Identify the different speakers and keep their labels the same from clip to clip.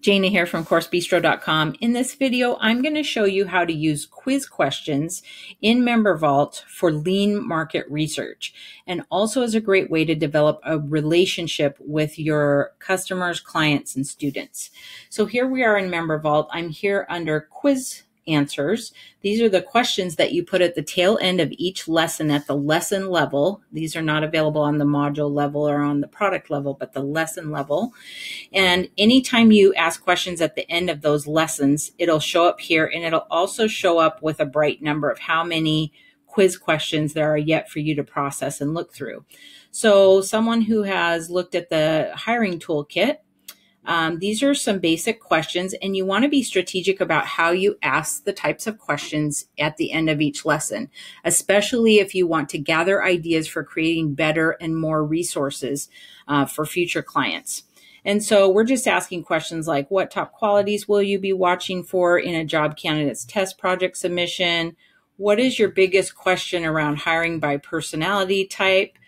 Speaker 1: Jayna here from CourseBistro.com. In this video, I'm going to show you how to use quiz questions in MemberVault for lean market research and also as a great way to develop a relationship with your customers, clients, and students. So here we are in MemberVault. I'm here under quiz answers. These are the questions that you put at the tail end of each lesson at the lesson level. These are not available on the module level or on the product level, but the lesson level. And anytime you ask questions at the end of those lessons, it'll show up here and it'll also show up with a bright number of how many quiz questions there are yet for you to process and look through. So someone who has looked at the hiring toolkit um, these are some basic questions, and you want to be strategic about how you ask the types of questions at the end of each lesson, especially if you want to gather ideas for creating better and more resources uh, for future clients. And so we're just asking questions like what top qualities will you be watching for in a job candidate's test project submission? What is your biggest question around hiring by personality type?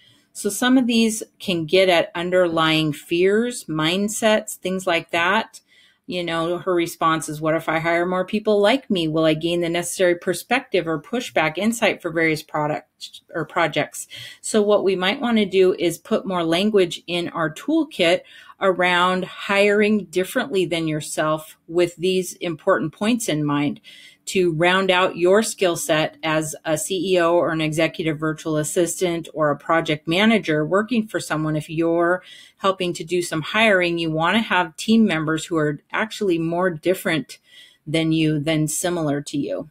Speaker 1: So some of these can get at underlying fears, mindsets, things like that. You know, her response is, What if I hire more people like me? Will I gain the necessary perspective or pushback insight for various products or projects? So, what we might want to do is put more language in our toolkit around hiring differently than yourself with these important points in mind to round out your skill set as a CEO or an executive virtual assistant or a project manager working for someone. If you're helping to do some hiring, you want to have team members who are actually more different than you than similar to you.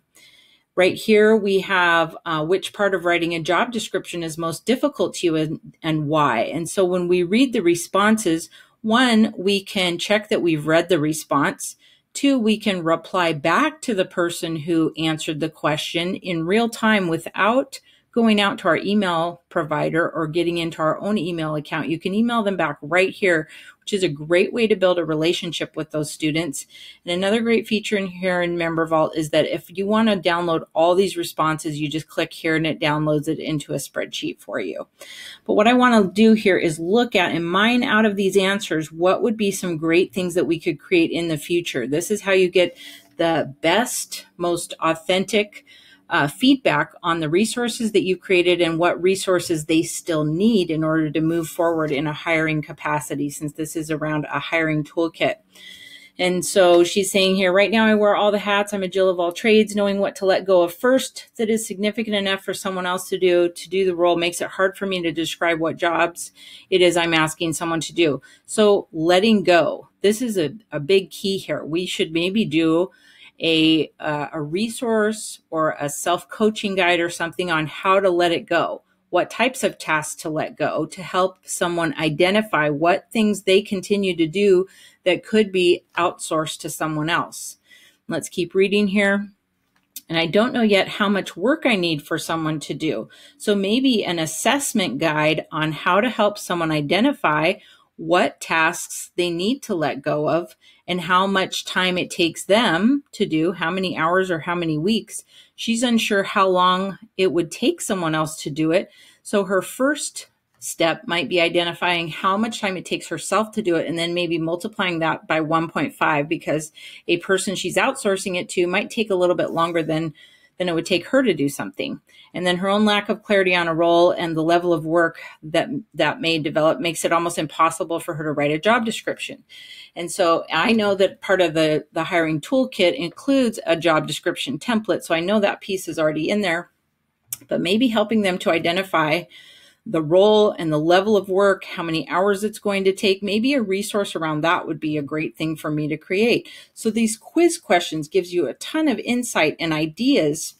Speaker 1: Right here, we have uh, which part of writing a job description is most difficult to you and, and why. And so when we read the responses, one, we can check that we've read the response. Two, we can reply back to the person who answered the question in real time without going out to our email provider or getting into our own email account. You can email them back right here, which is a great way to build a relationship with those students. And another great feature in here in MemberVault is that if you want to download all these responses, you just click here and it downloads it into a spreadsheet for you. But what I want to do here is look at and mine out of these answers what would be some great things that we could create in the future. This is how you get the best, most authentic, uh, feedback on the resources that you've created and what resources they still need in order to move forward in a hiring capacity, since this is around a hiring toolkit. And so she's saying here, right now I wear all the hats. I'm a Jill of all trades. Knowing what to let go of first that is significant enough for someone else to do, to do the role makes it hard for me to describe what jobs it is I'm asking someone to do. So letting go. This is a, a big key here. We should maybe do a, uh, a resource or a self coaching guide or something on how to let it go, what types of tasks to let go to help someone identify what things they continue to do that could be outsourced to someone else. Let's keep reading here. And I don't know yet how much work I need for someone to do. So maybe an assessment guide on how to help someone identify what tasks they need to let go of and how much time it takes them to do, how many hours or how many weeks. She's unsure how long it would take someone else to do it. So her first step might be identifying how much time it takes herself to do it and then maybe multiplying that by 1.5 because a person she's outsourcing it to might take a little bit longer than than it would take her to do something. And then her own lack of clarity on a role and the level of work that that may develop makes it almost impossible for her to write a job description. And so I know that part of the, the hiring toolkit includes a job description template. So I know that piece is already in there, but maybe helping them to identify the role and the level of work, how many hours it's going to take, maybe a resource around that would be a great thing for me to create. So these quiz questions gives you a ton of insight and ideas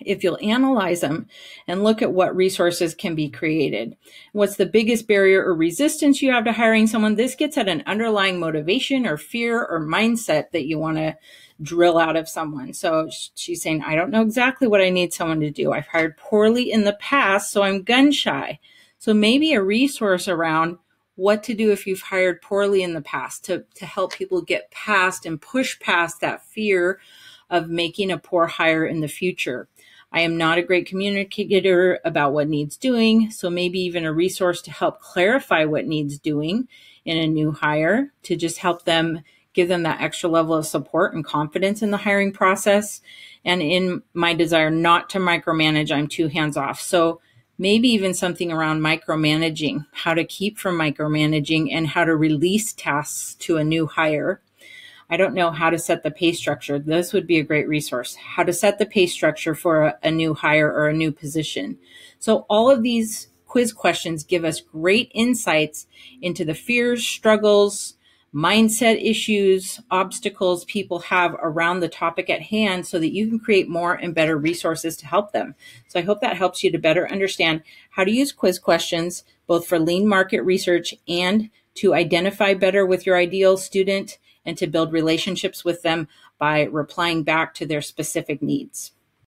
Speaker 1: if you'll analyze them and look at what resources can be created. What's the biggest barrier or resistance you have to hiring someone? This gets at an underlying motivation or fear or mindset that you want to drill out of someone. So she's saying, I don't know exactly what I need someone to do. I've hired poorly in the past, so I'm gun shy. So maybe a resource around what to do if you've hired poorly in the past to, to help people get past and push past that fear of making a poor hire in the future. I am not a great communicator about what needs doing, so maybe even a resource to help clarify what needs doing in a new hire to just help them give them that extra level of support and confidence in the hiring process. And in my desire not to micromanage, I'm too hands off. So maybe even something around micromanaging, how to keep from micromanaging and how to release tasks to a new hire. I don't know how to set the pay structure. This would be a great resource. How to set the pay structure for a, a new hire or a new position. So all of these quiz questions give us great insights into the fears, struggles, mindset issues, obstacles people have around the topic at hand so that you can create more and better resources to help them. So I hope that helps you to better understand how to use quiz questions, both for lean market research and to identify better with your ideal student and to build relationships with them by replying back to their specific needs.